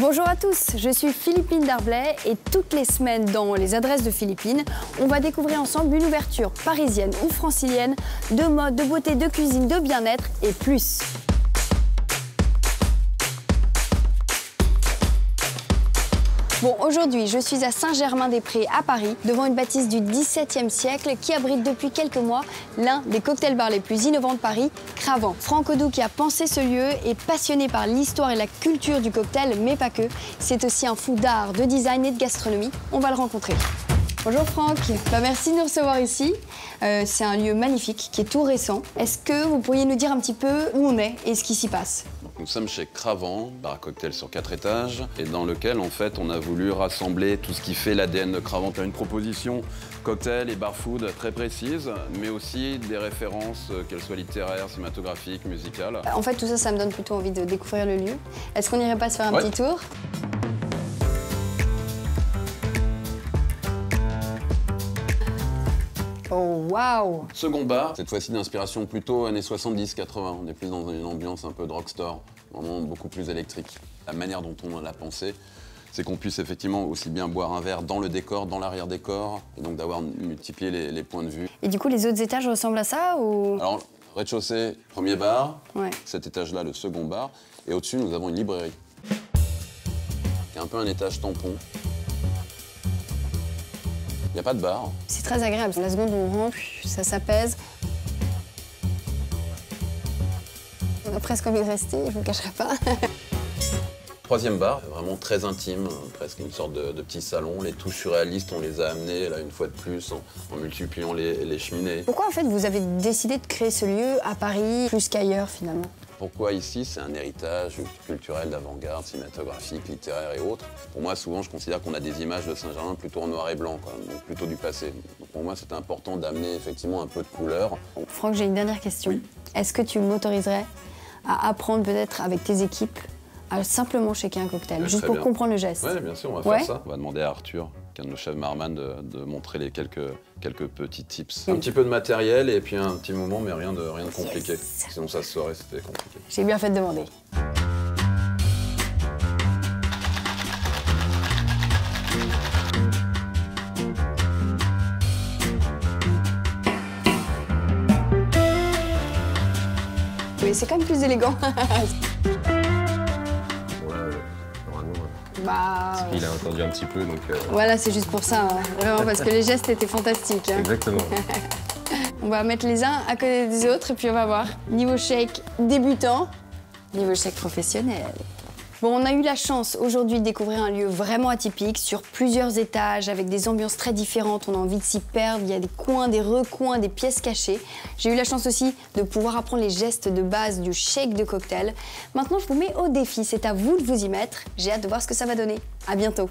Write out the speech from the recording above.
Bonjour à tous, je suis Philippine Darblay et toutes les semaines dans les adresses de Philippines, on va découvrir ensemble une ouverture parisienne ou francilienne de mode, de beauté, de cuisine, de bien-être et plus. Bon, aujourd'hui, je suis à Saint-Germain-des-Prés, à Paris, devant une bâtisse du XVIIe siècle qui abrite depuis quelques mois l'un des cocktails-bars les plus innovants de Paris, Cravant. Franck Odou, qui a pensé ce lieu, est passionné par l'histoire et la culture du cocktail, mais pas que. C'est aussi un fou d'art, de design et de gastronomie. On va le rencontrer. Bonjour Franck, bah, merci de nous recevoir ici. Euh, c'est un lieu magnifique qui est tout récent. Est-ce que vous pourriez nous dire un petit peu où on est et ce qui s'y passe? Nous sommes chez Cravant, bar à cocktail sur quatre étages, et dans lequel en fait on a voulu rassembler tout ce qui fait l'ADN de Cravant. Une proposition cocktail et bar food très précise, mais aussi des références, euh, qu'elles soient littéraires, cinématographiques, musicales. En fait tout ça, ça me donne plutôt envie de découvrir le lieu. Est-ce qu'on n'irait pas se faire un petit tour? Oh, waouh Second bar, cette fois-ci d'inspiration plutôt années 70-80. On est plus dans une ambiance un peu drugstore, vraiment beaucoup plus électrique. La manière dont on l'a pensé, c'est qu'on puisse effectivement aussi bien boire un verre dans le décor, dans l'arrière-décor, et donc d'avoir multiplié les, points de vue. Et du coup, les autres étages ressemblent à ça ou? Alors, rez-de-chaussée, premier bar, cet étage-là, le second bar, et au-dessus, nous avons une librairie. qui est un peu un étage tampon. Il n'y a pas de bar. C'est très agréable. La seconde où on rentre, ça s'apaise. On a presque envie de rester, je ne vous cacherai pas. Troisième bar, vraiment très intime, presque une sorte de, petit salon. Les touches surréalistes, on les a amenées là une fois de plus en, multipliant les, les cheminées. Pourquoi en fait vous avez décidé de créer ce lieu à Paris plus qu'ailleurs finalement? Pourquoi ici C'est un héritage culturel d'avant-garde, cinématographique, littéraire et autres. Pour moi, souvent, je considère qu'on a des images de Saint-Germain plutôt en noir et blanc, donc plutôt du passé. pour moi, c'est important d'amener effectivement un peu de couleur. Franck, j'ai une dernière question. Est-ce que tu m'autoriserais à apprendre peut-être avec tes équipes à simplement shaker un cocktail, juste pour comprendre le geste Oui, bien sûr, on va faire ça. On va demander à Arthur qu'un de nos chefs marman de, montrer les quelques, quelques petits tips. Un petit peu de matériel et puis un petit moment, mais rien de, rien de compliqué. Sinon, ça se saurait, c'était compliqué. J'ai bien fait de demander. Mais c'est quand même plus élégant. Bah... Il a entendu un petit peu, donc... Euh, voilà, c'est juste pour ça, hein. vraiment, parce que les gestes étaient fantastiques. Hein. Exactement. on va mettre les uns à côté des autres et puis on va voir. Niveau shake débutant, niveau shake professionnel. Bon, on a eu la chance aujourd'hui de découvrir un lieu vraiment atypique, sur plusieurs étages, avec des ambiances très différentes. On a envie de s'y perdre. Il y a des coins, des recoins, des pièces cachées. J'ai eu la chance aussi de pouvoir apprendre les gestes de base du shake de cocktail. Maintenant, je vous mets au défi. C'est à vous de vous y mettre. J'ai hâte de voir ce que ça va donner. À bientôt.